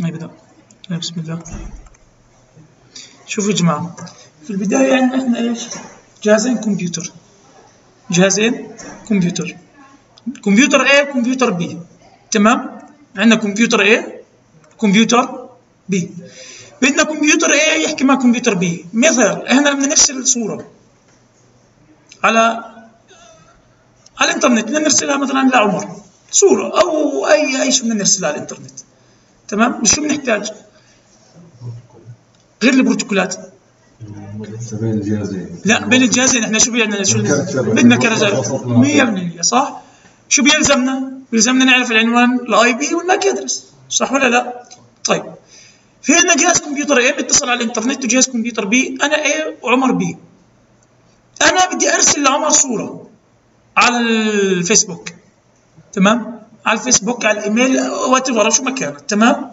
نبدأ. بسم الله. شوفوا يا جماعة في البداية عندنا إحنا إيش؟ جهازين كمبيوتر. جهازين كمبيوتر. كمبيوتر A وكمبيوتر B. تمام؟ عندنا كمبيوتر A كمبيوتر B. بدنا كمبيوتر A يحكي مع كمبيوتر B. مثال إحنا بدنا نرسل صورة على على الإنترنت. بدنا نرسلها مثلا لعمر. صورة أو أي أي شيء بدنا نرسلها على الإنترنت. تمام؟ شو بنحتاج؟ غير البروتوكولات. لا بين الجهازين. إحنا شو بيعملنا؟ شو بدنا كرجال 100% صح؟ شو بيلزمنا؟ بيلزمنا نعرف العنوان ال IP وال MAC address صح ولا لا؟ طيب. في عندنا جهاز كمبيوتر A بيتصل على الانترنت وجهاز كمبيوتر B أنا A وعمر B أنا بدي أرسل لعمر صورة على الفيسبوك. تمام؟ على الفيسبوك على الإيميل whatever شو ما كانت تمام؟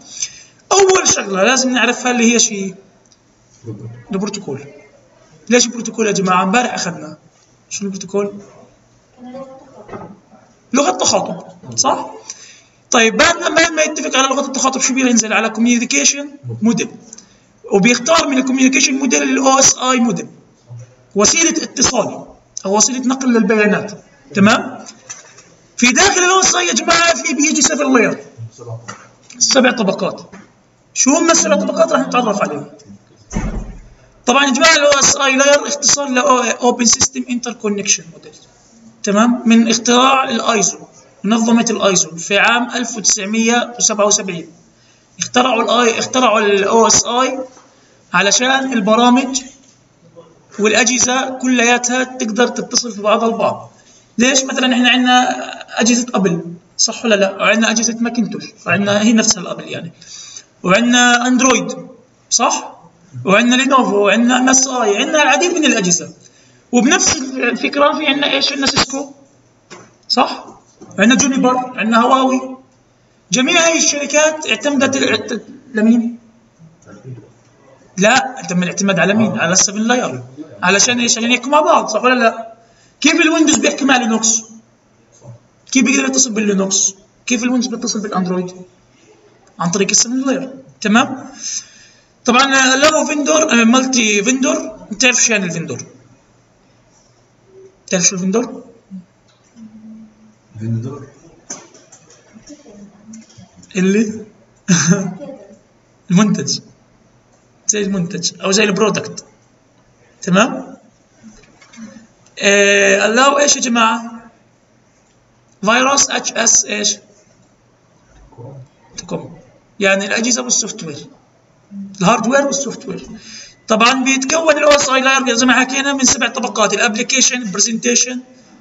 أول شغلة لازم نعرفها اللي هي شيء البروتوكول. ليش البروتوكول يا جماعة؟ امبارح أخذنا. شو البروتوكول؟ لغة تخاطب صح؟ طيب بعد ما ما يتفق على لغة التخاطب شو بينزل؟ على communication model وبيختار من ال communication model ال OSI model وسيلة اتصال أو وسيلة نقل للبيانات. تمام؟ في داخل اي يا جماعة في بيجي سبع layer سبع طبقات. شو هم السبع طبقات؟ راح نتعرف عليهم. طبعا يا جماعة ال OSI layer اختصار ل Open System Interconnection model تمام؟ من اختراع الآيزو منظمة الآيزو في عام 1977 اخترعوا ال I اخترعوا ال OSI علشان البرامج والأجهزة كلياتها تقدر تتصل في بعضها البعض. ليش مثلا إحنا عندنا أجهزة أبل؟ صح ولا لا؟ وعندنا أجهزة ماكنتوش؟ وعندنا هي نفسها الأبل يعني. وعندنا أندرويد؟ صح؟ وعندنا لينوفو؟ وعندنا MSI عندنا العديد من الأجهزة. وبنفس الفكرة في عندنا إيش؟ عندنا سيسكو. صح؟ عندنا جونيبر؟ عندنا هواوي؟ جميع هذه الشركات اعتمدت لمين لا تم الاعتماد على مين؟ على ال seven layer علشان إيش عشان يحكوا مع بعض صح ولا لا؟ كيف الويندوز بيحكي مع لينوكس؟ كيف بيقدر يتصل باللينوكس؟ كيف الويندوز بيتصل بالأندرويد؟ عن طريق ال seven layer تمام؟ طبعا لو vendor multi vendor تعرف شو يعني ال vendor تعرف شو الفيندور فيندور اللي؟ المنتج. زي المنتج أو زي البرودكت. تمام؟ الله إيش يا جماعة فيروس اتش اس إيش تكم يعني الاجهزه والسوفت وير الهاردوير والسوفت وير طبعا بيتكون ال OSI layer زي ما حكينا من سبع طبقات ال application presentation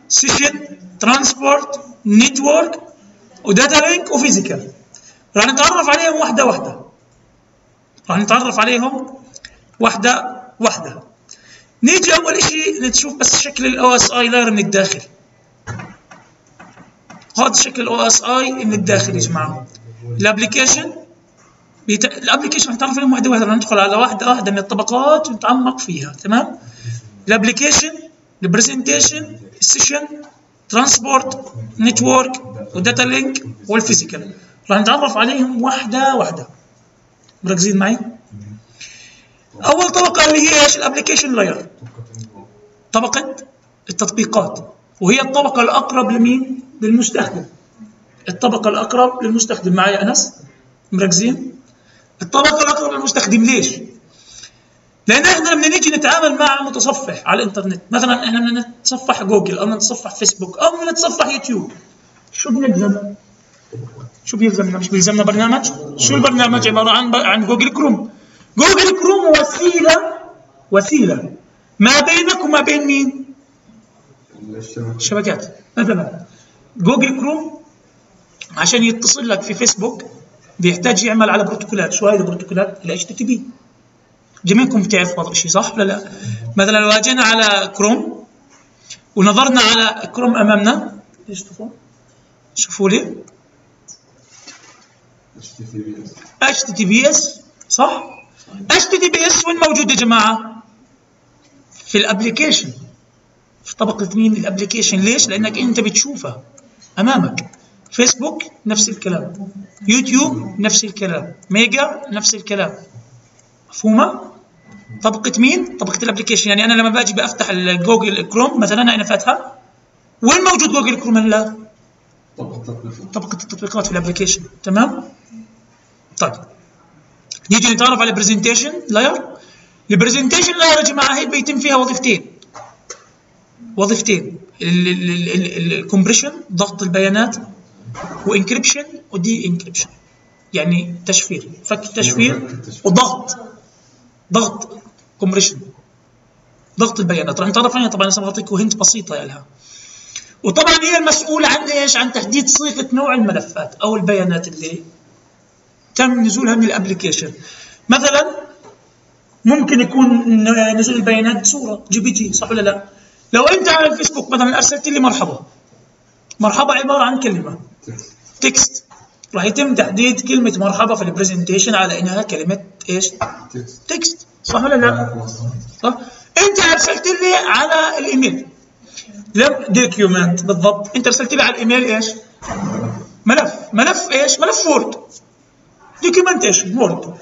session transport network و data link و physical راح نتعرف عليهم واحدة واحدة راح نتعرف عليهم واحدة واحدة نيجي أول شيء نشوف بس شكل ال OSI layer من الداخل. هذا شكل ال OSI من الداخل يا جماعة ال application بيت... ال application نتعرف عليهم واحدة واحدة ندخل على واحدة واحدة من الطبقات ونتعمق فيها تمام؟ الابلكيشن البرزنتيشن السيشن ترانسبورت نتورك وداتا لينك والفيزيكال راح نتعرف عليهم واحدة واحدة مركزين معي؟ أول طبقة اللي هي إيش؟ ال application layer طبقة التطبيقات. وهي الطبقة الأقرب لمين؟ للمستخدم. الطبقة الأقرب للمستخدم. معي أنس؟ مركزين؟ الطبقة الأقرب للمستخدم ليش؟ لأن إحنا لما نيجي نتعامل مع متصفح على الإنترنت مثلا إحنا بدنا نتصفح جوجل أو نتصفح فيسبوك أو نتصفح يوتيوب شو بنلزم؟ شو بيلزمنا؟ مش بيلزمنا برنامج؟ شو البرنامج عبارة عن عن جوجل كروم جوجل كروم وسيله وسيله ما بينك وما بين مين الشبكات مثلا جوجل كروم عشان يتصل لك في فيسبوك بيحتاج يعمل على بروتوكولات. شو هاي البروتوكولات؟ ال HTTP جميعكم بتعرفوا هذا الشيء صح ولا لا؟ مثلا لو اجينا على كروم ونظرنا على كروم أمامنا. إيش شوفوا شوفوا لي. HTTPS صح؟ HTTPS وين موجود يا جماعة. في ال application في طبقه مين ال application ليش؟ لأنك أنت بتشوفها أمامك. فيسبوك نفس الكلام. يوتيوب نفس الكلام. ميجا نفس الكلام. مفهومة؟ طبقة مين؟ طبقة ال application يعني أنا لما باجي بفتح الجوجل كروم مثلا أنا فاتحة؟ وين موجود جوجل كروم هلا؟ طبقة التطبيقات. طبقة التطبيقات في ال application تمام؟ طيب. نيجي نتعرف على ال presentation layer ال presentation layer يا جماعة هي بيتم فيها وظيفتين. وظيفتين. ال compression ضغط البيانات و encryption و de-encryption يعني تشفير فك التشفير وضغط. ضغط compression ضغط البيانات. راح نتعرف عليها طبعا أنا بعطيكم hint بسيطه لها وطبعا هي المسؤولة عن إيش؟ عن تحديد صيغة نوع الملفات أو البيانات اللي تم نزولها من ال application مثلا ممكن يكون نزول البيانات صورة JPG صح ولا لا؟ لو أنت على الفيسبوك مثلا أرسلت لي مرحبا. مرحبا عبارة عن كلمة. text. راح يتم تحديد كلمة مرحبا في ال presentation على إنها كلمة إيش؟ text. text. صح ولا لا؟ صح. أنت أرسلت لي على الإيميل. لم document بالضبط. أنت أرسلت لي على الإيميل إيش؟ ملف. ملف إيش؟ ملف Word. documentation Word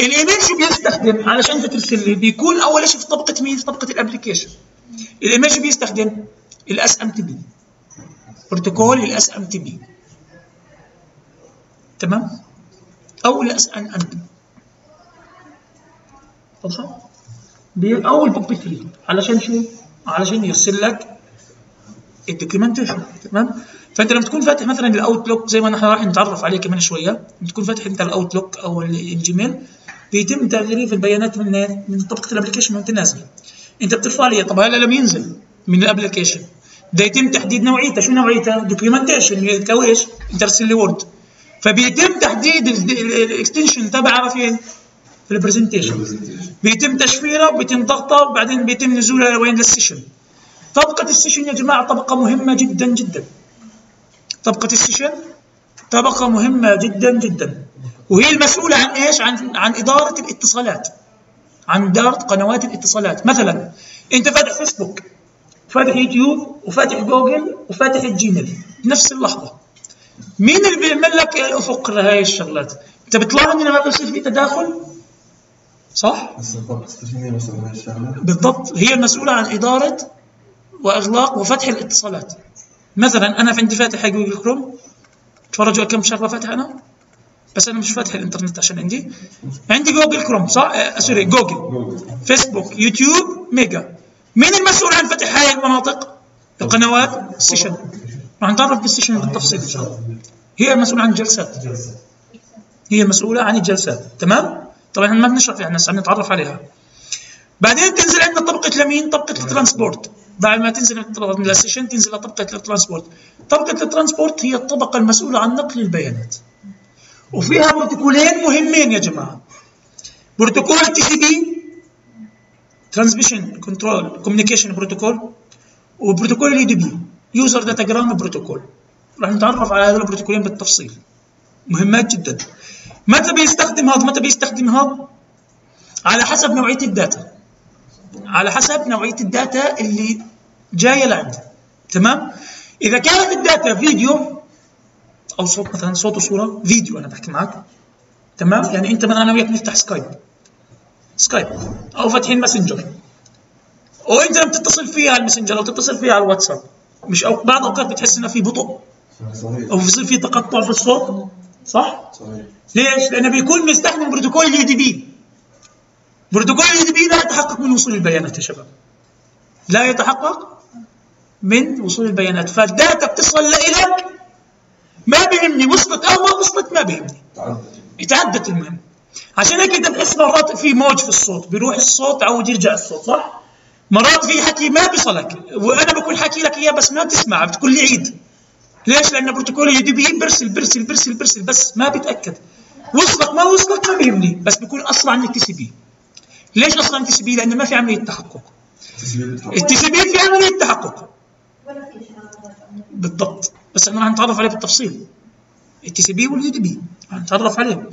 الايميل شو بيستخدم علشان انت ترسل لي بيكون أول شيء في طبقة مين؟ في طبقة ال application الايميل شو بيستخدم ال SMTP بروتوكول ال SMTP تمام؟ أو ال SNMP واضحة؟ باول بوب 3 علشان شو علشان يرسل لك ال documentation تمام؟ فانت لما تكون فاتح مثلا ال Outlook زي ما نحن راح نتعرف عليه كمان شوية لما تكون فاتح انت ال Outlook أو ال Gmail بيتم تغليف البيانات من من طبقة ال application وانت نازل. انت بترفع لي طب هلا لما ينزل من ال application بده يتم تحديد نوعيته. شو نوعيته؟ documentation كويس انت ارسل لي Word فبيتم تحديد ال extension تبعها فين؟ في ال presentation بيتم تشفيرها وبيتم ضغطها وبعدين بيتم نزولها لوين؟ لل session طبقة ال session يا جماعة طبقة مهمة جدا جدا. طبقة ال session طبقة مهمة جدا جدا. وهي المسؤولة عن إيش؟ عن عن إدارة الاتصالات. عن إدارة قنوات الاتصالات. مثلا أنت فاتح فيسبوك فاتح يوتيوب وفاتح جوجل وفاتح ال Gmail. بنفس اللحظة. مين اللي بيعمل لك الأفق لهي الشغلات؟ أنت بتلاحظ إن ما بيصير في تداخل؟ صح؟ بالضبط. هي المسؤولة عن إدارة وإغلاق وفتح الاتصالات. مثلا أنا عندي فاتح Google Chrome تفرجوا كم شغلة فاتح أنا بس أنا مش فاتح الإنترنت عشان عندي عندي Google Chrome صح؟ آه sorry جوجل فيسبوك يوتيوب Mega مين المسؤول عن فتح هاي المناطق؟ القنوات ال session راح نتعرف بال session بالتفصيل إن شاء الله هي المسؤولة عن الجلسات هي المسؤولة عن الجلسات تمام؟ طبعا إحنا ما بنشرح فيها الناس عم نتعرف عليها بعدين تنزل عندنا طبقة لمين؟ طبقة ال transport بعد ما تنزل من ال session تنزل لطبقة ال transport. طبقة ال transport هي الطبقة المسؤولة عن نقل البيانات. وفيها بروتوكولين مهمين يا جماعة. بروتوكول TCP transmission control communication protocol وبروتوكول ال UDP user datagram protocol راح نتعرف على هذول البروتوكولين بالتفصيل. مهمات جدا. متى بيستخدم هذا متى بيستخدم هذا على حسب نوعية ال data. على حسب نوعية ال data اللي جاية لعنده تمام؟ إذا كانت ال data فيديو أو صوت مثلا صوت وصورة فيديو أنا بحكي معك. تمام؟ يعني أنت مثلا أنا وياك نفتح سكايب. سكايب. أو فاتحين ماسنجر. وانت لما تتصل فيها على الماسنجر أو تتصل فيها على الواتساب. مش أو بعض الأوقات بتحس انه في بطء. صحيح. أو بصير في تقطع في الصوت. صح؟ صحيح. ليش؟ لأنه بيكون بيستخدم بروتوكول ال UDP. بروتوكول ال UDP لا يتحقق من وصول البيانات يا شباب. لا يتحقق من وصول البيانات. فال data بتصل لإلك ما بيهمني. وصلت أو ما وصلت ما بيهمني. يتعدت المهم. عشان هيك انت بتحس مرات في موج في الصوت بيروح الصوت عود يرجع الصوت صح؟ مرات في حكي ما بيصلك. وأنا بكون حكي لك إياه بس ما بتسمع بتقول لي عيد. ليش؟ لأن بروتوكول ال UDP برسل برسل برسل برسل بس ما بيتأكد. وصلك ما وصلك ما بيهمني. بس بيكون أسرع من ال TCP ليش TCP؟ لأنه ما في عملية تحقق. بي في عملية تحقق. ولا في اشارات بالضبط. بس إحنا هنتعرف عليه بالتفصيل. ال TCP وال UDP هنتعرف عليه.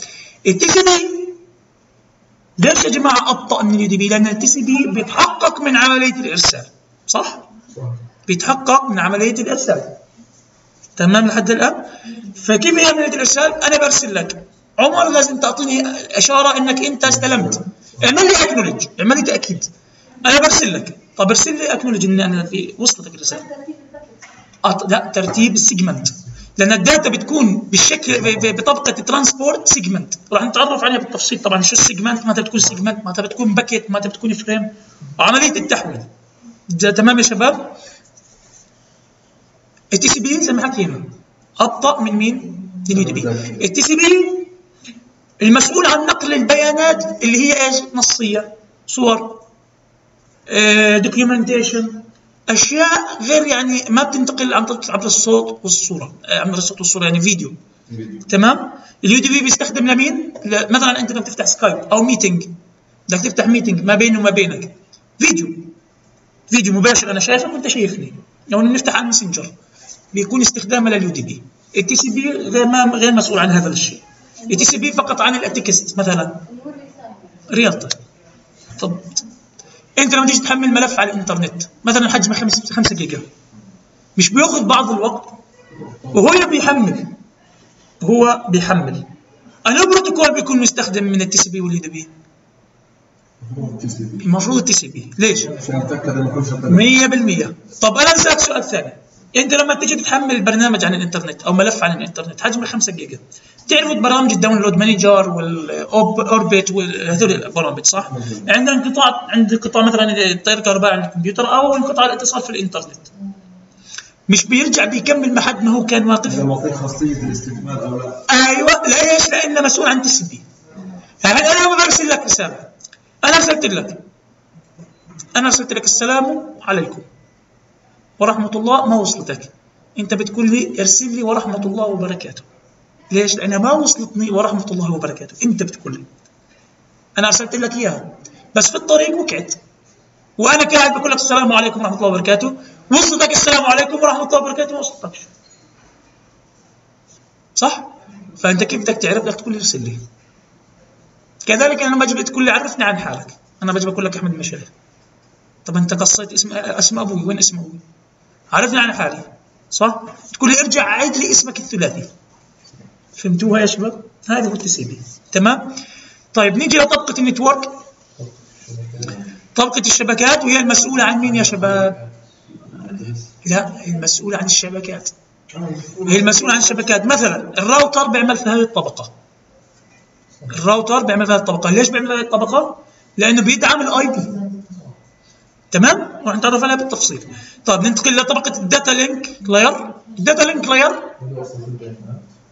ال TCP ليش يا جماعة أبطأ من ال UDP؟ لأن ال TCP بيتحقق من عملية الإرسال. صح؟ صح بيتحقق من عملية الإرسال. تمام لحد الآن؟ فكيف هي عملية الإرسال؟ أنا برسل لك. عمر لازم تعطيني إشارة إنك أنت استلمت. اعمل لي acknowledge اعمل لي تأكيد. أنا برسل لك. طب ارسل لي acknowledge ان أنا في وصلتك الرسالة. أط... لا ترتيب ال segment لأن ال data بتكون بالشكل بطبقة ال transport segment راح نتعرف عليها بالتفصيل. طبعا شو ال segment متى بتكون segment متى بتكون packet متى بتكون frame عمليه التحويل تمام يا شباب؟ ال TCP زي ما حكينا. أبطأ من مين؟ من ال UDP ال TCP المسؤول عن نقل البيانات اللي هي إيش؟ نصية صور documentation أشياء غير يعني ما بتنتقل عن طريق عبر الصوت والصورة آه، عبر الصوت والصورة يعني فيديو. تمام؟ ال UDP بيستخدم لمين؟ مثلا أنت لما تفتح سكايب أو meeting بدك تفتح meeting ما بيني وما بينك. فيديو. فيديو مباشر أنا شايفك وأنت شايفني. لو نفتح على الماسنجر بيكون استخدامه لل UDP ال TCP غير ما غير مسؤول عن هذا الشيء. ال TCP فقط عن ال text مثلا. تمام طب أنت لما تيجي تحمل ملف على الإنترنت مثلا حجمه 5 5 جيجا مش بياخذ بعض الوقت؟ وهو اللي بيحمل. هو بيحمل. أنا بروتوكول بيكون مستخدم من ال TCP وال UDP. المفروض ال TCP. ليش؟ عشان نتاكد إنه كل شغال 100% طب أنا اسالك سؤال ثاني. انت لما تيجي تحمل برنامج عن الانترنت أو ملف عن الانترنت حجمه 5 جيجا. تعرفوا برامج ال download manager والاوربت وهذول البرامج صح؟ عند انقطاع عند انقطاع مثلا التيار الكهربائي عن الكمبيوتر أو انقطاع الاتصال في الانترنت. مش بيرجع بيكمل محد ما هو كان واقف؟ اذا معطيك خاصية الاستكمال أو لا؟ أيوه ليش؟ لأنه مسؤول عن بي يعني أنا برسل لك رسالة. أنا أرسلت لك. أنا أرسلت لك السلام عليكم. ورحمة الله ما وصلتك. أنت بتقول لي ارسل لي ورحمة الله وبركاته. ليش؟ لأنها ما وصلتني ورحمة الله وبركاته. أنت بتقول لي. أنا أرسلت لك إياها. بس في الطريق وقعت. وأنا قاعد بقول لك السلام عليكم ورحمة الله وبركاته. وصلتك السلام عليكم ورحمة الله وبركاته ما وصلتكش صح؟ فأنت كيف بدك تعرف؟ بدك تقول لي ارسل لي. كذلك أنا لما أجي تقول لي عرفني عن حالك. أنا بجي بقول لك أحمد المشايخ طب أنت قصيت اسم أسم أبوي. وين اسم أبوي؟ عرفني عن حالي. صح؟ تقول لي ارجع عيد لي اسمك الثلاثي. فهمتوها يا شباب؟ هذه هو التي بي تمام؟ طيب نيجي لطبقه ال network. طبقة الشبكات وهي المسؤولة عن مين يا شباب؟ لا هي المسؤولة عن الشبكات. هي المسؤولة عن الشبكات. مثلا الراوتر بيعمل في هذه الطبقة. الراوتر بيعمل في هذه الطبقة. ليش بيعمل في هذه الطبقة؟ لأنه بيدعم ال IP تمام؟ راح نتعرف عليها بالتفصيل طيب ننتقل لطبقة ال data link layer ال data link layer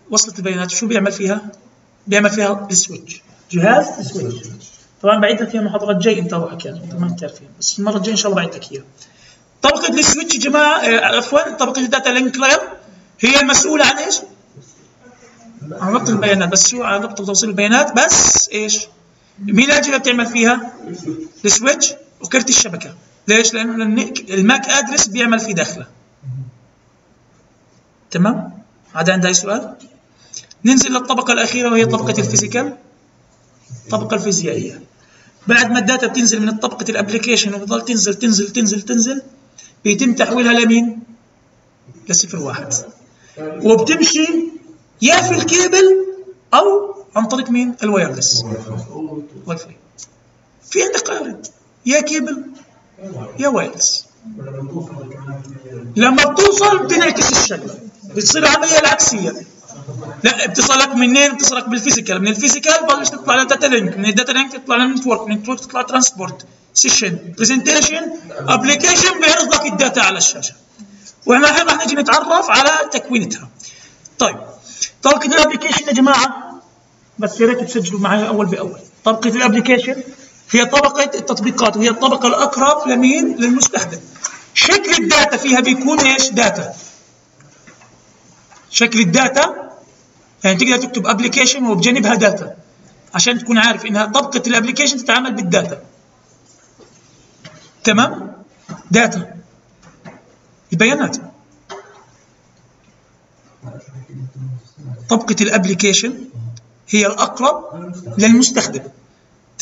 وصلت البيانات شو بيعمل فيها؟ بيعمل فيها ال switch جهاز ال switch طبعا بعيد لك اياها محاضرات جاي أنت روحك يعني أنت ما يعني. بس المرة الجاية إن شاء الله بعيد لك اياها طبقة ال switch يا جماعة آه، عفوا طبقة ال data link layer هي المسؤولة عن إيش؟ عن ربط البيانات بس شو عن ربط وتوصيل البيانات بس إيش؟ مين اللي بتعمل فيها؟ ال switch وكرت الشبكة ليش؟ النك- ال MAC address بيعمل في داخله تمام؟ حدا عنده أي سؤال؟ ننزل للطبقة الأخيرة وهي طبقة ال physical الطبقة الفيزيائية بعد ما ال data بتنزل من طبقة ال application وبتضل تنزل تنزل تنزل تنزل بيتم تحويلها لمين؟ لصفر واحد وبتمشي يا في الكيبل أو عن طريق مين؟ ال wireless Wi-Fi في عندك قارب يا كيبل يا wireless لما بتوصل بتنعكس الشغله بتصير العملية العكسية. لا بتصلك منين؟ بتصلك بال physical من ال physical. بلش تطلع لل data link. من ال data link تطلع لل network. من ال network تطلع transport. session. presentation application بيعرض لك ال data على الشاشة. وإحنا الحين راح نجي نتعرف على تكوينتها. طيب. طبقه ال application يا جماعة. بس يا ريت تسجلوا معي أول بأول. طبقه ال application هي طبقة التطبيقات وهي الطبقة الأقرب لمين؟ للمستخدم. شكل ال data فيها بيكون إيش؟ data. شكل ال data يعني تقدر تكتب application وبجانبها data عشان تكون عارف إنها طبقة ال application تتعامل بال data. تمام؟ data. البيانات. طبقة ال application هي الأقرب للمستخدم.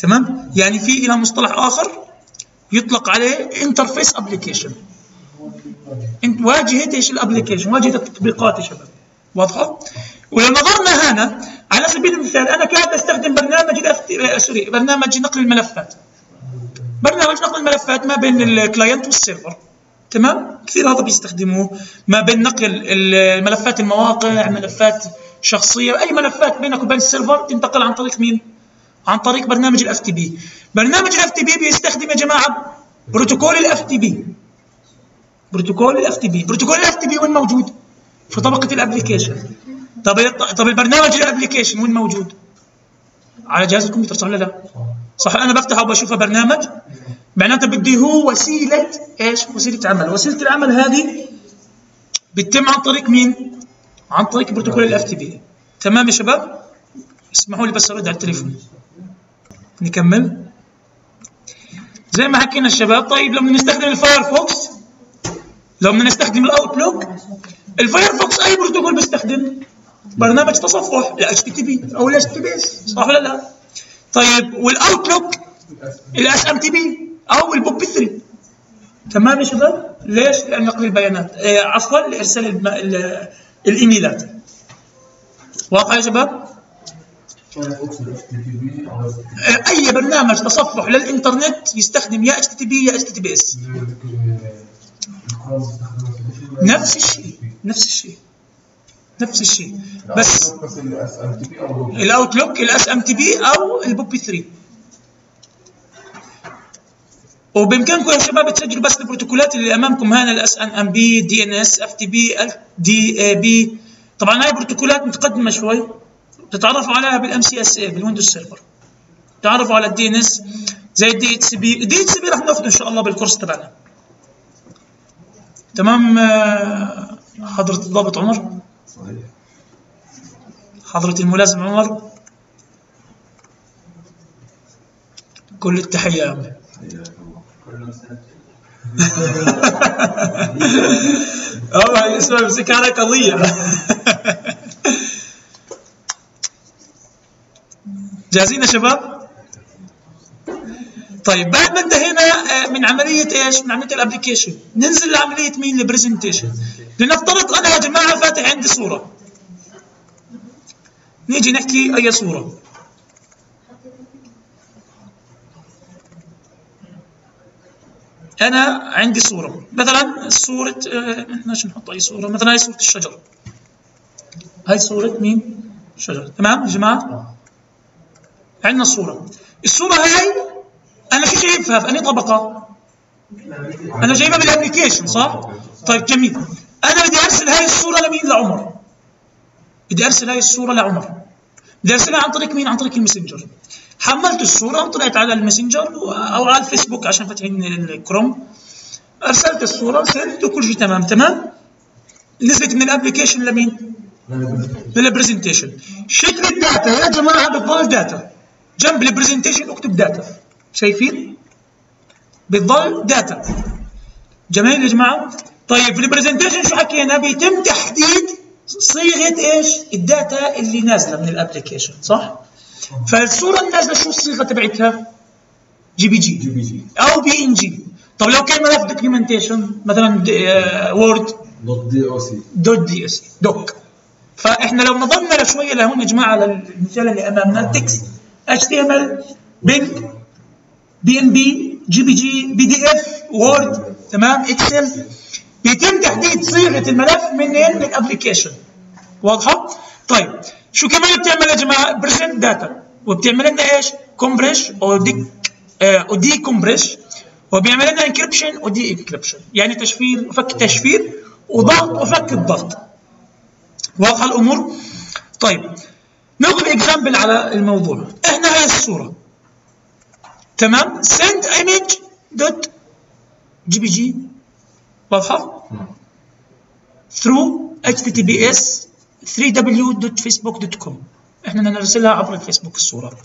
تمام؟ يعني في إلى مصطلح آخر يطلق عليه interface application انت واجهة إيش ال application واجهة التطبيقات يا شباب. واضحة؟ ولو نظرنا هنا على سبيل المثال أنا كان بستخدم برنامج الاف سوري برنامج نقل الملفات. برنامج نقل الملفات ما بين ال client وال server تمام؟ كثير هذا بيستخدموه. ما بين نقل الملفات المواقع ملفات شخصية أي ملفات بينك وبين ال server تنتقل عن طريق مين؟ عن طريق برنامج ال FTP. برنامج ال FTP بيستخدم يا جماعة بروتوكول ال FTP. بروتوكول ال FTP. بروتوكول ال FTP وين موجود؟ في طبقة ال application طب طب البرنامج ال application وين موجود؟ على جهاز الكمبيوتر صح ولا لا؟ صح أنا بفتحه وبشوفه برنامج. معناته بدي هو وسيلة إيش؟ وسيلة عمل. وسيلة العمل هذه بتتم عن طريق مين؟ عن طريق بروتوكول ال FTP. تمام يا شباب؟ اسمحوا لي بس أرد على التليفون. نكمل زي ما حكينا الشباب طيب لما نستخدم ال Firefox بدنا نستخدم ال Outlook ال Firefox أي بروتوكول بيستخدم برنامج تصفح ل اتش تي بي أو ال اتش تي بي صح ولا لا؟ طيب وال Outlook ال SMTP أو البوب 3 تمام يا شباب؟ ليش؟ لأن نقل البيانات آه عفوا لإرسال الإيميلات واضح يا شباب؟ أي برنامج تصفح للإنترنت يستخدم يا اتش تي بي يا اتش تي بي اس نفس الشيء نفس الشيء نفس الشيء. بس ال Outlook ال SMTP أو البوبي 3 وبإمكانكم يا شباب تسجلوا بس البروتوكولات اللي أمامكم هنا الأس ان إم بي دي إن إس إف تي بي دي إي بي. طبعا هاي بروتوكولات متقدمة شوي. تتعرفوا عليها بال MCSE بال Windows Server تعرفوا على ال DNS زي ال DHCP. ال DHCP راح ناخذه إن شاء الله بالكورس تبعنا. تمام آه، حضرة الضابط عمر؟ حضرة الملازم عمر؟ كل التحية يا عمي اسمع مسك على قضية. جاهزين يا شباب؟ طيب بعد ما انتهينا آه، من عملية إيش؟ من عملية ال application ننزل لعملية مين؟ ال presentation لنفترض أنا يا جماعة فاتح عندي صورة. نيجي نحكي أي صورة. أنا عندي صورة. مثلا صورة إحنا شو نحط؟ أي صورة؟ مثلا هاي صورة الشجر هاي صورة مين؟ شجر تمام يا جماعة؟ عندنا الصورة. الصورة هاي أنا شو شايفها؟ في أنهي طبقة؟ أنا جايبها بال application صح؟ طيب جميل. أنا بدي أرسل هاي الصورة لمين؟ لعمر. بدي أرسل هاي الصورة لعمر. بدي أرسلها عن طريق مين؟ عن طريق ال Messenger. حملت الصورة وطلعت على ال Messenger أو على الفيسبوك عشان فاتحين الكروم. أرسلت الصورة سلت وكل شيء تمام. تمام؟ نزلت من ال application لمين؟ لل presentation. شكل ال data يا جماعة بتضل data جنب ال presentation اكتب data شايفين؟ بتضل data جميل يا جماعة. طيب في ال presentation شو حكينا؟ بيتم تحديد صيغة إيش؟ ال data اللي نازلة من ال application صح؟ فالصورة النازلة شو الصيغة تبعتها؟ JPG. أو PNG. طب لو كان ملف documentation مثلا وورد دوت دي أو سي. دوت دي اس دوك. فإحنا لو نظرنا شوية لهون يا جماعة على المثال اللي امامنا التكست ال بينك بي ام بي جي بي جي بي دي اف وورد تمام؟ اكسل بيتم تحديد صيغة الملف منين من الابلكيشن واضحة؟ طيب شو كمان بتعمل يا جماعة؟ بريزنت داتا وبتعمل لنا إيش؟ كومبريش أو دي أو دي كومبريش وبيعمل لنا encryption و de-encryption يعني تشفير وفك تشفير وضغط وفك الضغط. واضحة الأمور؟ طيب ناخذ example على الموضوع. إحنا هاي الصورة. تمام؟ send image PG واضحه through https 3w.facebook.com إحنا نرسلها عبر الفيسبوك الصورة.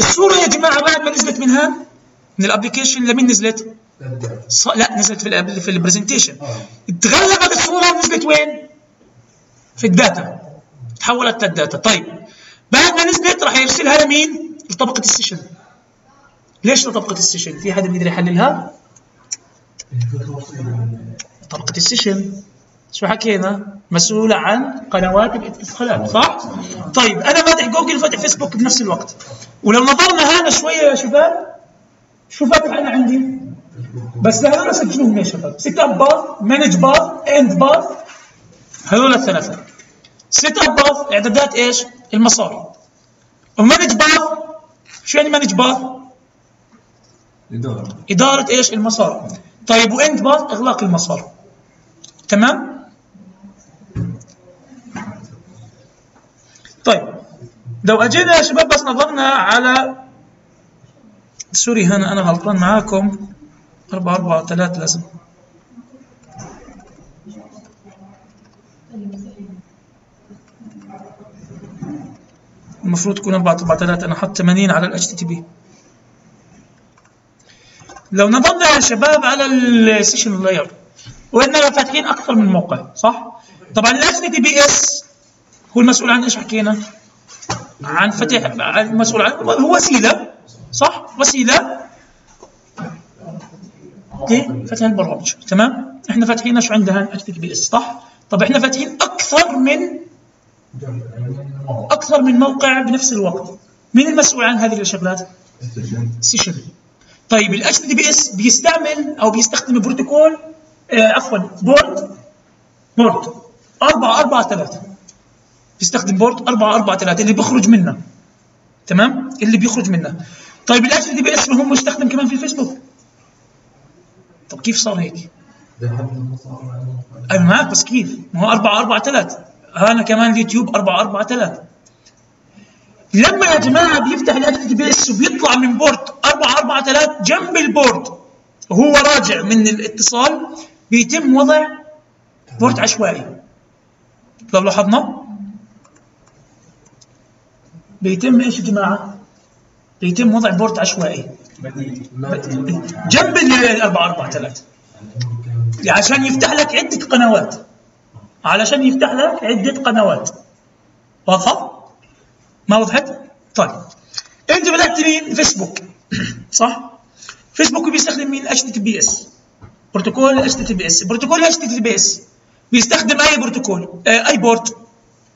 الصورة يا جماعة بعد ما نزلت منها؟ من ال application لمين نزلت؟ ص... لا نزلت في ال appl... في ال presentation تغلبت الصورة نزلت وين؟ في ال data. تحولت لل data. طيب. بعد ما نزلت راح يرسلها لمين؟ لطبقة ال session. ليش لطبقة ال session؟ في حدا بيقدر يحللها؟ طبقة ال session. شو حكينا؟ مسؤولة عن قنوات الاتصالات صح؟ طيب أنا فاتح جوجل وفاتح فيسبوك بنفس الوقت. ولو نظرنا هنا شوية يا شباب شو فاتح أنا عندي؟ بس هذول سجلوهم يا شباب. set up path manage path end path هذول الثلاثة. set up path إعدادات إيش؟ المسار و manage path شو يعني manage path؟ إدارة. إدارة إيش؟ المسار طيب و end path إغلاق المسار تمام؟ طيب لو أجينا يا شباب بس نظرنا على sorry هنا أنا غلطان معاكم. 4 4 3 لازم. المفروض تكون 4 4 3 أنا حط 80 على ال HTTP لو نظرنا يا شباب على ال session layer وإحنا فاتحين أكثر من موقع صح؟ طبعا ال HTTPS هو المسؤول عن إيش حكينا؟ عن فتح المسؤول عن هو وسيلة صح؟ وسيلة لفتح البرامج تمام؟ إحنا فاتحين شو عندها HTTPS صح؟ طب إحنا فاتحين أكثر من أكثر من موقع بنفس الوقت. مين المسؤول عن هذه الشغلات؟ session طيب ال HTTPS بيستعمل أو بيستخدم بروتوكول آه عفوا port. port. 4 4 3 بيستخدم port 4 4 3 اللي بيخرج منه. تمام؟ اللي بيخرج منه. طيب ال HTTPS هم مستخدم كمان في الفيسبوك. طب كيف صار هيك؟ أنا معك بس كيف؟ ما هو 4 4 3 أنا كمان اليوتيوب 4 4 3 لما يا جماعة بيفتح ال HTTPS وبيطلع من port 4 4 3 جنب ال port. وهو راجع من الاتصال بيتم وضع port عشوائي. لو لاحظنا؟ بيتم إيش يا جماعة؟ بيتم وضع port عشوائي. جنب ال 4 4 3 عشان يفتح لك عدة قنوات. علشان يفتح لك عدة قنوات واضحة؟ ما وضحت؟ طيب انت فتحت مين؟ فيسبوك صح؟ فيسبوك بيستخدم مين؟ اتش تي بي اس بروتوكول اتش تي بي اس بروتوكول اتش تي بي اس بيستخدم أي بروتوكول آه أي port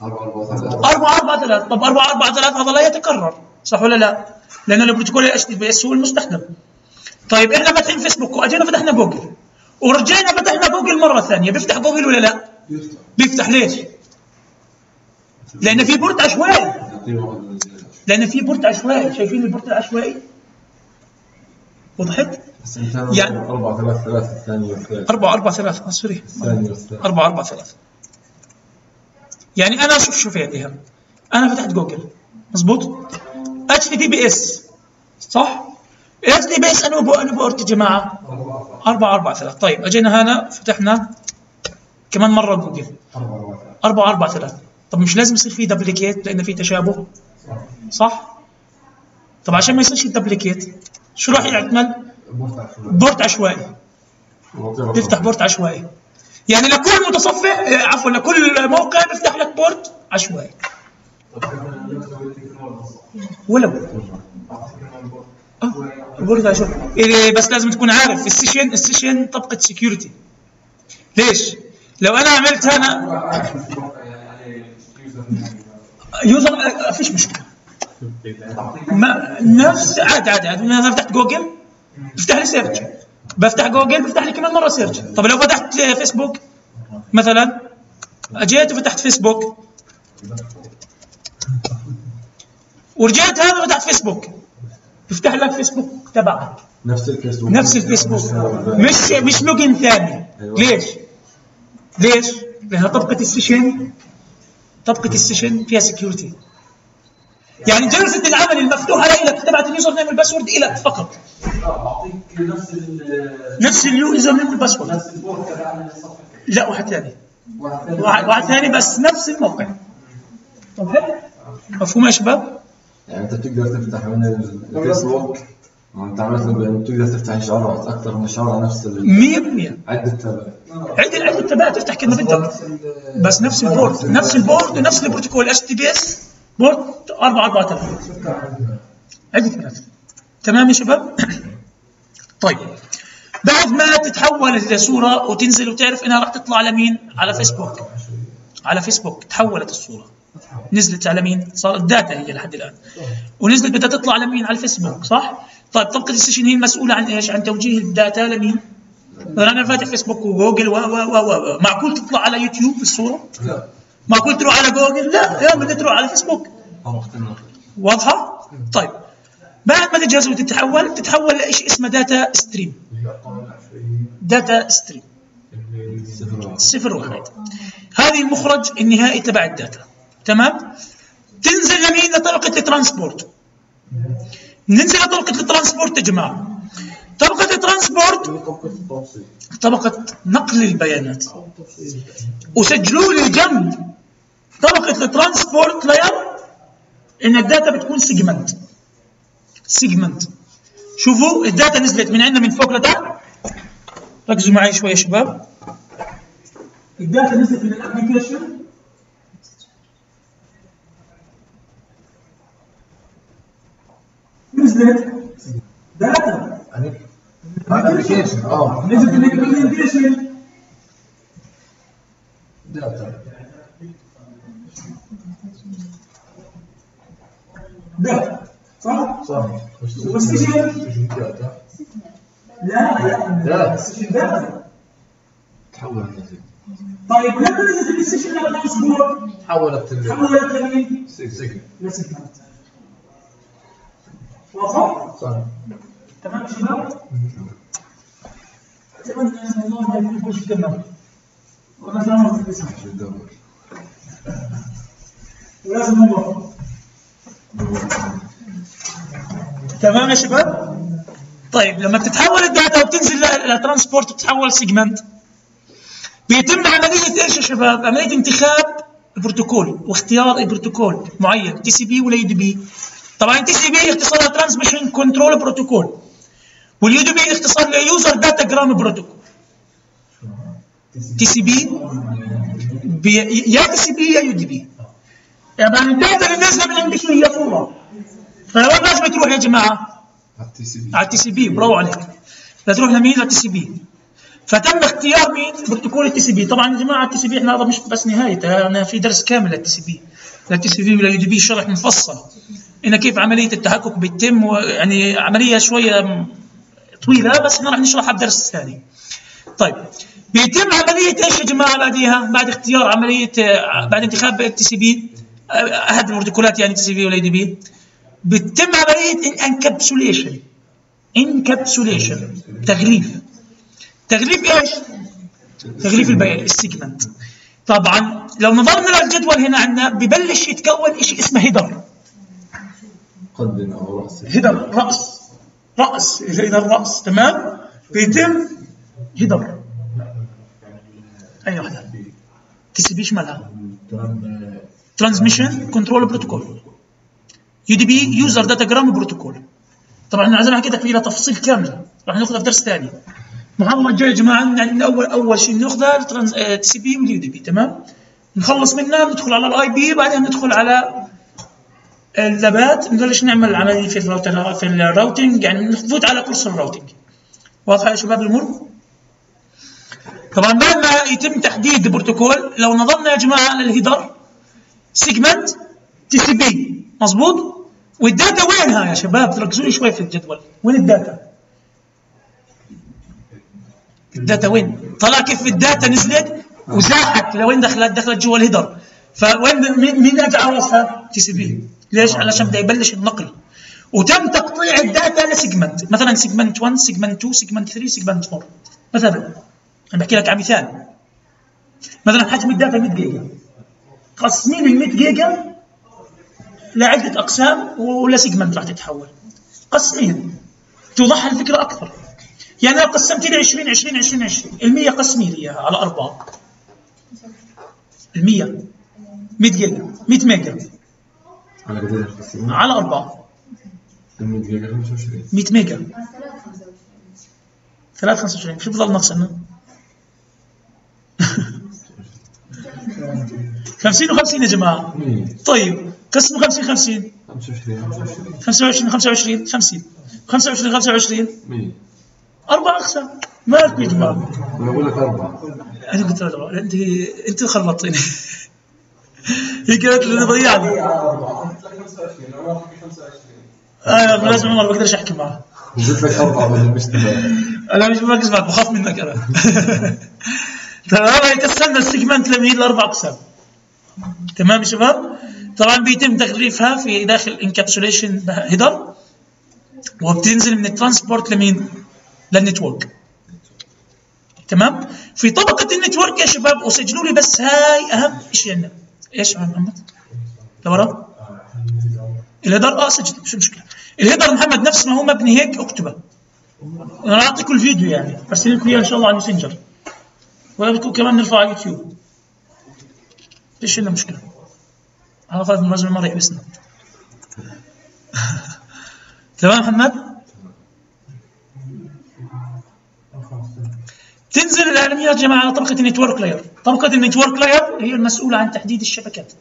4 4 3 طب 4 4 3 هذا لا يتكرر صح ولا لا؟ لأن البروتوكول ال HTTPS هو المستخدم طيب إحنا فاتحين فيسبوك وأجينا فتحنا جوجل ورجعنا فتحنا جوجل مرة ثانية بيفتح جوجل ولا لا؟ بيفتح ليش؟ لأن في port عشوائي. لأن في port عشوائي. شايفين ال port العشوائي؟ وضحت؟ يعني 4 3 3 الثانية والثالثة 4 4 3 sorry. الثانية والثالثة 4 4 3 يعني أنا شوف شوف يا أنا فتحت جوجل. مظبوط؟ اتش تي بي اس صح؟ اتش تي بي اس أنا بو أنا بورت يا جماعة 4 4 3 طيب أجينا هنا فتحنا. كمان مرة جوجل 4 4 3 طب مش لازم يصير في duplicate لأن في تشابه؟ صح. طب عشان ما يصيرش duplicate شو راح يعمل؟ port عشوائي. تفتح port عشوائي. يعني لكل متصفح آه، عفوا لكل موقع بيفتح لك port عشوائي. ولو آه port عشوائي. إيه بس لازم تكون عارف ال session ال session طبقة security ليش؟ لو أنا عملت هنا user ما فيش مشكلة. ما نفس عادي عادي عادي أنا فتحت جوجل بفتح لي search بفتح جوجل بفتح لي كمان مرة search طب لو فتحت فيسبوك مثلا أجيت وفتحت فيسبوك ورجعت هذا فتحت فيسبوك بفتح لك فيسبوك تبعك. نفس الفيسبوك. نفس الفيسبوك. مش مش login ثاني. ليش؟ ليش؟ لأن طبقة ال session طبقة ال session فيها security يعني جلسة العمل المفتوحة لك تبعت ال username وال password الك فقط نفس نفس ال username وال password نفس لا واحد ثاني. واحد واحد ثاني بس نفس الموقع طب حلو مفهوم يا شباب؟ يعني أنت بتقدر تفتح من الفيسبوك وانت عملت بتقدر تفتح اشعارات أكثر من اشاره نفس ال- 100% عدة تابعات عدة عدة تبعات تفتح كلمة بدك بس نفس البورد نفس البورد ونفس البروتوكول إتش تي بي إس بورد 4 4 3 عدة تبعات تمام يا شباب؟ طيب. بعد ما تتحول الصورة وتنزل وتعرف إنها راح تطلع لمين؟ على فيسبوك. على فيسبوك. تحولت الصورة. نزلت على مين؟ صار ال data هي لحد الآن. ونزلت بدها تطلع لمين؟ على الفيسبوك صح؟ طيب طبقه ال session هي المسؤوله عن إيش؟ عن توجيه ال data لمين؟ أنا فاتح فيسبوك وجوجل و و و و معقول تطلع على يوتيوب الصورة؟ لا. معقول تروح على جوجل؟ لا يا بدها تروح على فيسبوك. واضحة؟ طيب بعد ما تجهز وتتحول تتحول لشيء اسمه data stream data stream صفر واحد. هذه المخرج النهائي تبع ال data. تمام؟ تنزل لمين لطبقه ال transport. ننزل لطبقه ال transport يا جماعة. طبقة ال transport طبقة نقل البيانات. وسجلوا لي جنب طبقة ال transport layer إن ال data بتكون segment. segment. شوفوا ال data نزلت من عندنا من فوق لتحت. ركزوا معي شوي يا شباب. ال data نزلت من ال application نزلت؟ data application آه. نزلت من ال application data داتا صح؟ صح. والسجل؟ داتا لا لا. داتا داتا تحولت لزي طيب لما نزلت السجل للترانسبورت تحولت ل تحولت لمين؟ سجن لسيجمنت واضح؟ تمام يا شباب؟ أتمنى إن الله يكون سامع في الاسم ولازم تمام يا شباب؟ طيب لما بتتحول ال data وبتنزل ل transport بتتحول segment بيتم عملية إيش يا شباب؟ عملية انتخاب البروتوكول واختيار البروتوكول معين TCP ولا يو دي بي طبعا تي سي بي اختصارها transmission control protocol. وال UDP اختصار ل user datagram protocol. تي سي بي؟ يا تي سي بي يا يو دي بي. نازله من شو هي صوره فوين لازم تروح يا جماعة؟ على ال TCP على ال T برافو عليك. تروح لمين لل TCP. فتم اختيار مين بروتوكول ال TCP. طبعا يا جماعة ال TCP إحنا هذا مش بس نهايته أنا في درس كامل للتي سي بي. للتي سي بي ولا يو دي بي شرح مفصل. إن كيف عملية التحقق بتتم يعني عملية شوية طويلة بس إحنا راح نشرحها بدرس ثاني طيب بيتم عملية إيش يا جماعة بعديها؟ بعد اختيار عملية بعد انتخاب ال TCP أحد البروتوكولات يعني تي سي بي ولا يو دي بي بتتم عملية encapsulation. encapsulation تغليف تغليف إيش؟ تغليف البيان ال segment. طبعا لو نظرنا للجدول هنا عندنا ببلش يتكون شيء اسمه header. قدم أو رأس header رأس رأس header راس تمام؟ بيتم header أي واحدة تي سي بي شمالها ترانسميشن كنترول بروتوكول يو دي بي يوزر داتا جرام بروتوكول طبعا أنا ما حكيت لك في تفصيل كامل. راح ناخذها في درس ثاني المحاضره الجايه يا جماعة يعني أول أول شيء ناخذها TCP وال UDP تمام؟ نخلص منها ندخل على ال IP بعدين ندخل على ال lab ات نبلش نعمل عملية في الراوتر في ال routing يعني نفوت على course ال routing واضحه يا شباب الأمور؟ طبعا بعد ما يتم تحديد البروتوكول لو نظرنا يا جماعة لل header segment TCP مظبوط؟ وال data وينها يا شباب؟ تركزوا لي شوي في الجدول. وين ال data؟ ال data وين؟ طلع كيف ال data نزلت؟ وزاحت. لوين دخلت؟ دخلت جوا ال header. فوين مين اجى على راسها TCP. ليش؟ علشان بده يبلش النقل. وتم تقطيع ال data ل segment. مثلا segment 1 segment 2 segment 3 segment 4 مثلا أنا بحكي لك على مثال. مثلا حجم ال data 100 جيجا. قسمين ال 100 جيجا لعدة أقسام ولا segment راح تتحول. قسمين. توضح الفكرة أكثر. يعني لو قسمت لي 20 20 20 20 ال 100 قسمي لي اياها على أربعة. ال 100 100 جيجا. 100 ميجا. على قسمنا؟ على أربعة. 100 جيجا 25 100 ميجا. بس 3 3 25 25 شو بضل ناقص لنا؟ 50 و50 يا جماعة. 100 طيب قسموا 50 50 25 25 25 25 50 25 25 100 أربع أقسام. مالكم يا جماعة؟ أنا بقول لك أربعة. أنا قلت له انت أنت خلطتني. هي قالت لي ضيعني أربعة. قلت لك 25 أنا واخد 25 أنا لازم ما بقدرش أحكي معه. جبت لك أربعة من المجتمع أنا مش مركز معك بخاف منك أنا. تمام هيك قسمنا ال segment لمين لاربع أقسام. تمام يا شباب؟ طبعا بيتم تغليفها في داخل encapsulation header وبتنزل من ال transport لمين؟ لل network. تمام؟ في طبقة ال network يا شباب وسجلوا لي بس هاي أهم شيء عندنا. إيش يا محمد؟ لورا؟ ال header آه سجل مش مشكله ال header محمد نفس ما هو مبني هيك أكتبه. أنا اعطيكم الفيديو يعني ارسل لكم اياه إن شاء الله على الماسنجر بدكم كمان نرفعه على اليوتيوب إيش عندنا مشكله هذا خلاص المنظمه ما راح يحبسنا تمام محمد؟ تنزل العمليات يا جماعة على طبقة ال network layer طبقة ال network layer هي المسؤولة عن تحديد الشبكات.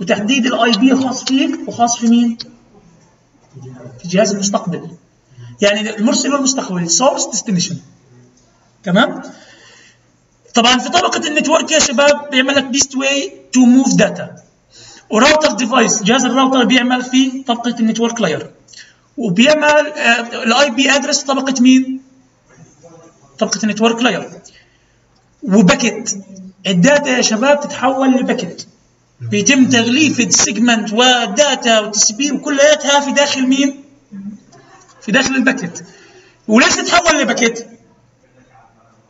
وتحديد ال IP خاص فيك وخاص في مين؟ في جهاز المستقبل. يعني المرسل والمستقبل source destination تمام؟ طبعا في طبقة ال network يا شباب بيعمل لك best way to move data و router device جهاز الراوتر بيعمل في طبقة ال network layer وبيعمل ال IP address طبقة مين؟ طبقه ال network layer و packet ال data يا شباب تتحول ل packet بيتم تغليف ال segment و data وتسبير وكلياتها في داخل مين؟ في داخل ال packet وليش تتحول ل packet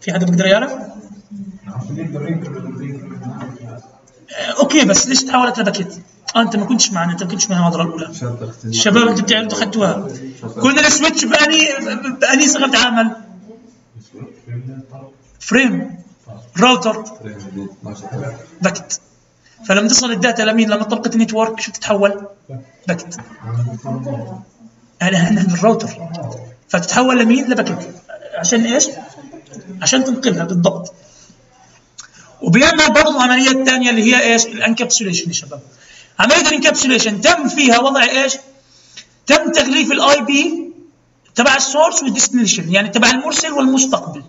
في حدا بيقدر يعرف؟ آه، أوكي بس ليش تحولت ل packet آه أنت ما كنتش معنا أنت ما كنتش من المحاضره الأولى. الشباب أنتوا اخذتوها كنا ال switch باني بأني صيغه بتعامل frame router. packet فلما تصل ال data لمين لما طبقه ال network شو تتحول؟ packet انا إحنا بالراوتر فتتحول لمين؟ ل packet عشان إيش؟ عشان تنقلها بالضبط وبيعمل برضه عمليه ثانية اللي هي إيش؟ ال encapsulation يا شباب. عملية ال encapsulation تم فيها وضع إيش؟ تم تغليف ال IP تبع ال source وال destination يعني تبع المرسل والمستقبل.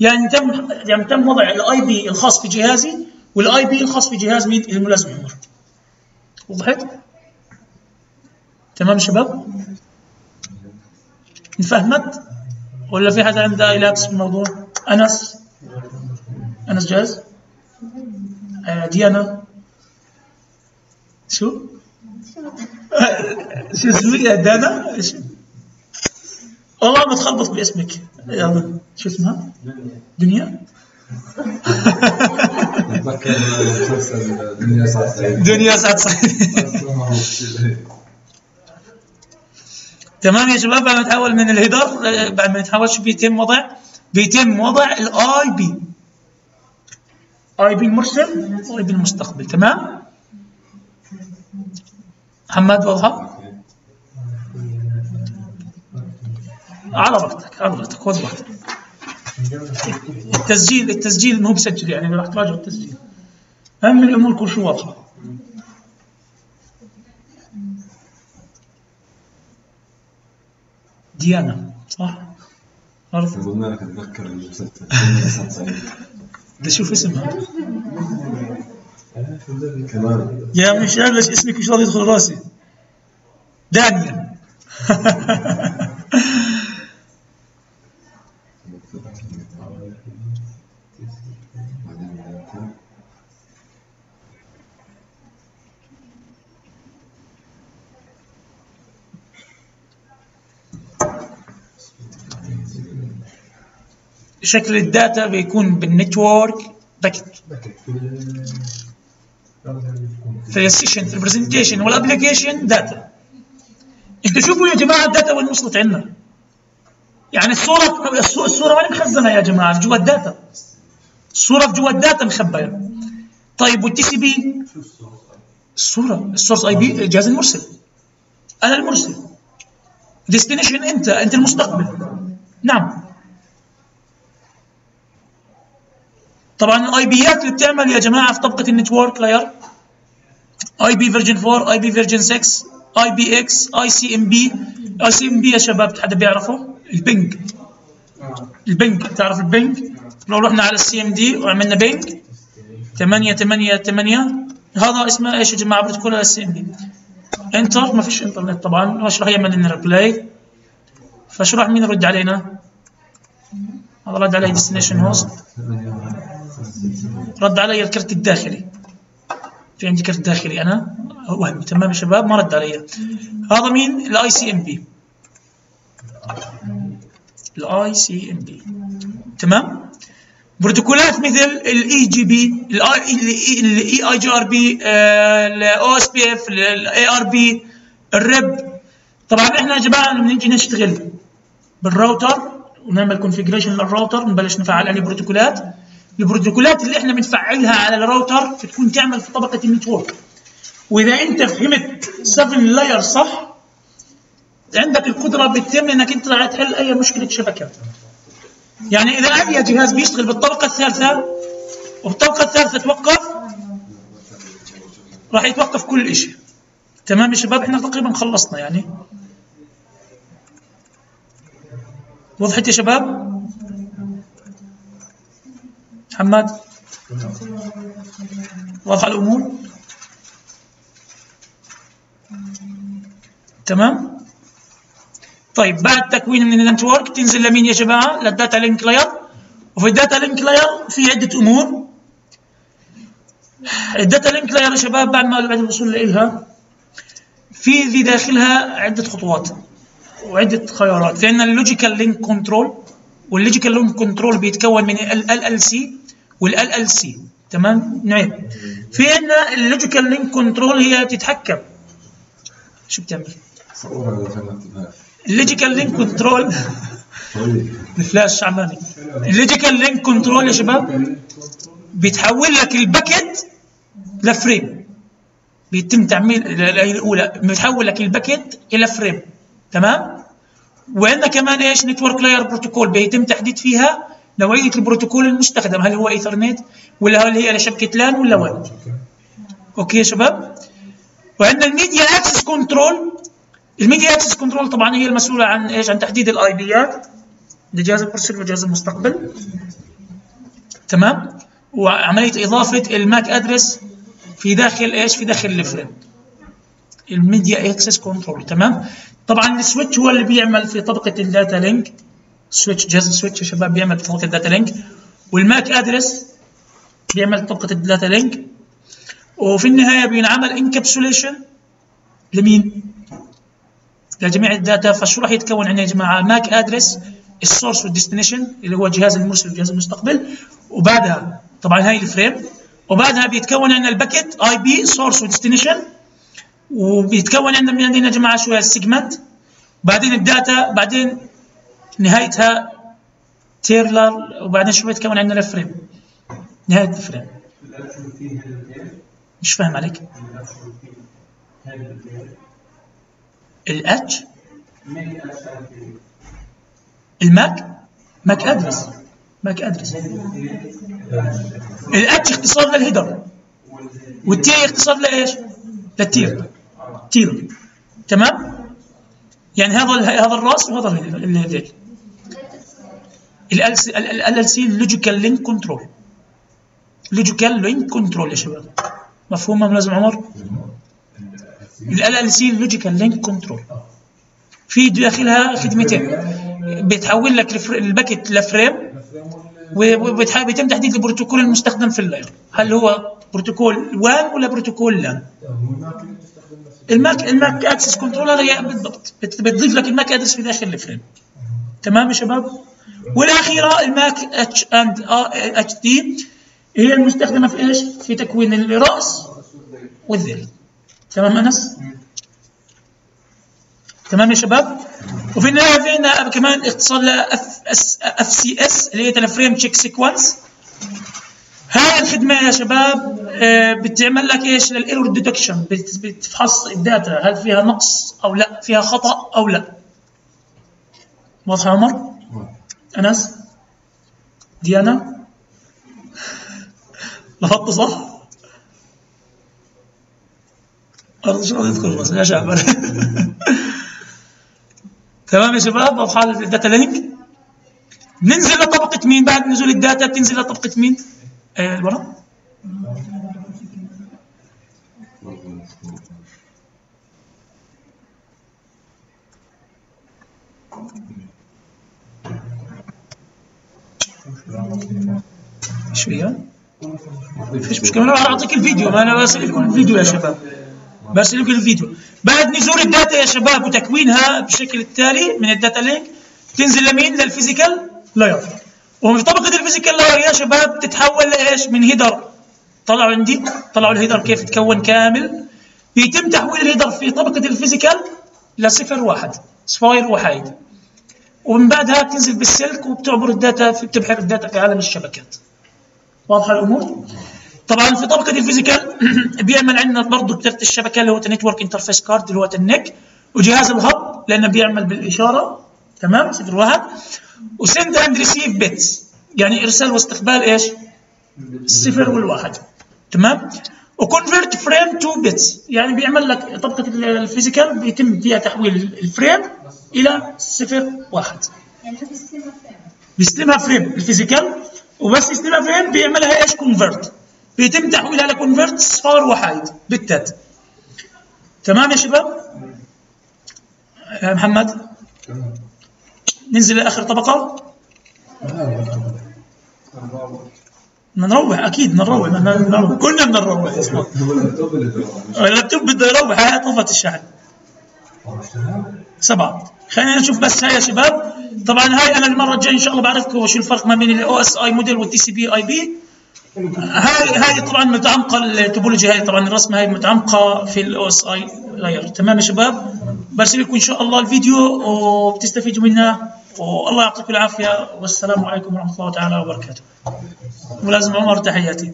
يعني تم يعني تم وضع ال IP الخاص في جهازي وال IP الخاص في جهاز مين الملازم عمر وضحت؟ تمام شباب؟ انفهمت؟ ولا في حدا عنده أي لابس في الموضوع؟ أنس؟ أنس جاهز؟ آه، ديانا؟ شو؟ شو اسمك يا دانا؟ والله ما تخبط باسمك. يلا شو اسمها؟ دنيا. مسلسل دنيا سعد سعيد دنيا سعد سعيد. تمام يا شباب بعد ما نتحول من ال header بعد ما نتحول شو بيتم وضع؟ بيتم وضع ال IP. IP المرسل و IP المستقبل. تمام؟ محمد واضحة؟ على وقتك على وقتك خذ وقتك التسجيل التسجيل مو بسجل يعني راح تراجع التسجيل. أهم الأمور كل شيء واضحة. ديانا صح؟ عرفت؟ قلنا لك أتذكر المسلسل بدي أشوف اسمها يا مش عارف ليش اسمك مش راضي يدخل راسي؟ دانيا شكل الداتا بيكون بالنتورك. باكت في ال session في ال presentation وال application data أنتوا شوفوا يا جماعة ال data وين وصلت عندنا. يعني الصورة الصو- الصورة وين مخزنه يا جماعة؟ جوا ال data. الصورة في جوا الداتا مخبيه طيب وال TCP الصورة ال source IP جهاز المرسل. أنا المرسل. destination أنت أنت المستقبل. نعم. طبعا ال IPات اللي بتعمل يا جماعة في طبقة النتورك لاير اي بي فيرجن 4 اي بي فيرجن 6 اي بي إكس اي سي ام بي اي سي ام بي يا شباب حدا بيعرفه؟ ال ping. ال ping تعرف ال ping؟ لو رحنا على ال CMD وعملنا ping 8 8 8 هذا اسمه إيش يا جماعة؟ بروتوكول ال CMD enter ما فيش إنترنت طبعا. راح يعمل لنا reply فشو راح مين يرد علينا؟ هذا رد علي destination host رد علي الكرت الداخلي. في عندي كرت داخلي أنا. وهمي تمام يا شباب؟ ما رد علي. هذا مين؟ الاي سي ام بي الاي سي ام بي تمام؟ بروتوكولات مثل الاي جي بي الاي اي جي ار بي الاو اس بي اف الاي ار بي الريب طبعا إحنا يا جماعة لما نيجي نشتغل بالراوتر ونعمل configuration لل router نبلش نفعل عليه بروتوكولات البروتوكولات اللي إحنا بنفعلها على الراوتر بتكون تعمل في طبقة ال network. وإذا أنت فهمت 7 layer صح عندك القدرة بتتم إنك أنت تحل أي مشكلة شبكة. يعني إذا اي جهاز بيشتغل بالطبقة الثالثة والطبقة الثالثة توقف؟ راح يتوقف كل شيء تمام يا شباب؟ إحنا تقريبا خلصنا يعني. وضحت يا شباب؟ محمد؟ واضحة الأمور؟ تمام؟ طيب بعد تكوين من ال network تنزل لمين يا جماعة؟ لل data link layer. وفي ال data link layer في عدة أمور. ال data link layer يا شباب بعد ما بعد الوصول لها في في داخلها عدة خطوات وعدة خيارات. في عندنا ال logical link control وال logical link control بيتكون من LLC وال LLC تمام؟ نعم. في عندنا ال logical link control هي تتحكم. شو بتعمل؟ ال logical link control الفلاش شعباني ال logical link control يا شباب. بتحول لك ال packet ل frame. بيتم تعميل الأولى. بتحول لك ال packet إلى frame. تمام؟ وعندنا كمان إيش؟ network layer protocol بيتم تحديد فيها نوعية البروتوكول المستخدم. هل هو ايثرنت ولا هل هي شبكة LAN ولا WAN okay يا شباب؟ وعندنا ال media access control ال media access control طبعا هي المسؤولة عن إيش؟ عن تحديد ال IP ات لجهاز المرسل وجهاز المستقبل تمام؟ وعملية إضافة ال MAC address في داخل إيش؟ في داخل ال frame ال media access control تمام؟ طبعا ال switch هو اللي بيعمل في طبقة ال data link switch جهاز ال switch يا شباب بيعمل في طبقة ال data link وال MAC address بيعمل طبقة ال data link وفي النهاية بينعمل encapsulation لمين؟ لجميع ال data فشو راح يتكون عندنا يا جماعة MAC address ال source وال destination اللي هو جهاز المرسل وجهاز المستقبل. وبعدها طبعا هاي ال frame وبعدها بيتكون عندنا ال packet IP source و destination وبيتكون عندنا عندنا يا جماعة شوية ال segment بعدين ال data بعدين نهايتها trailer وبعدين شو بيتكون عندنا ال frame نهاية ال frame مش فاهم عليك. ال H ال MAC MAC address MAC address ال H اختصار لل header وال T اختصار لايش؟ لل trailer trailer. تمام؟ يعني هذا هذا الراس وهذا ال header LLC logical link control logical link control يا شباب. مفهوم ملازم عمر؟ LLC logical link control في داخلها خدمتين. بتحول لك ال packet ل frame وبيتم تحديد البروتوكول المستخدم في ال layer هل هو بروتوكول WAN ولا بروتوكول LAN؟ ال MAC ال MAC access controller هي بالضبط. بت- بتضيف لك ال MAC address في داخل ال frame. تمام يا شباب؟ والأخيرة ال MAC H and HD هي المستخدمة في إيش؟ في تكوين الرأس والذيل تمام أنس؟ تمام يا شباب؟ وفي النهاية في عندنا كمان اختصار F FCS اللي هي ال frame check sequence هاي الخدمة يا شباب آه، بتعمل لك إيش؟ لل error detection بتفحص ال data هل فيها نقص أو لا فيها خطأ أو لا. واضح يا عمر؟ أنس؟ ديانا؟ لفظت صح؟ أرجو شو يذكر بس يا شعب تمام يا شباب؟ واضحه الداتا لينك؟ ننزل لطبقة مين بعد نزول الداتا؟ بتنزل لطبقة مين؟ آه الورق. شوية. فيش مشكلة. أنا أعطيك الفيديو. ما أنا برسل لكم الفيديو يا شباب. برسل لكم الفيديو. بعد نزول ال data يا شباب وتكوينها بالشكل التالي من ال data link تنزل لمين؟ لل physical layer وفي طبقة ال physical layer يا شباب تتحول لإيش؟ من header طلعوا عندي. طلعوا ال header كيف تكون كامل. بيتم تحويل ال header في طبقة ال physical لصفر واحد صفاير وحيد ومن بعدها بتنزل بالسلك وبتعبر ال data بتبحر ال data في عالم الشبكات. واضحة الأمور؟ طبعا في طبقة ال physical بيعمل عندنا برضه كارت الشبكة اللي هو network interface card اللي هو ال NIC وجهاز ال hub لأنه بيعمل بالإشارة. تمام؟ صفر واحد. و send and receive bits يعني إرسال واستقبال إيش؟ الصفر والواحد. تمام؟ و convert frame to bits يعني بيعمل لك طبقة ال physical بيتم فيها تحويل ال frame إلى صفر واحد. يعني بيستلمها frame ال physical. وبس يستلمها frame بيعملها إيش؟ convert بيتم تحويلها ل convert صفار وحيد بالبتات تمام يا شباب؟ يا محمد؟ ننزل لآخر طبقة؟ نروح أكيد نروح. نروح. كلنا بدنا نروح اللابتوب بده يروح. هاي طفت الشحن سبعة. خلينا نشوف بس هاي يا شباب. طبعا هاي أنا المرة الجاية إن شاء الله بعرفكم شو الفرق ما بين الاو اس اي موديل والتي سي بي اي بي هاي هاي طبعا متعلقة ال topology هاي طبعا الرسمه هاي متعلقة في ال OSI layer تمام يا شباب؟ برسل لكم إن شاء الله الفيديو وبتستفيدوا منه. والله يعطيكم العافية. والسلام عليكم ورحمة الله تعالى وبركاته. ولازم عمر تحياتي.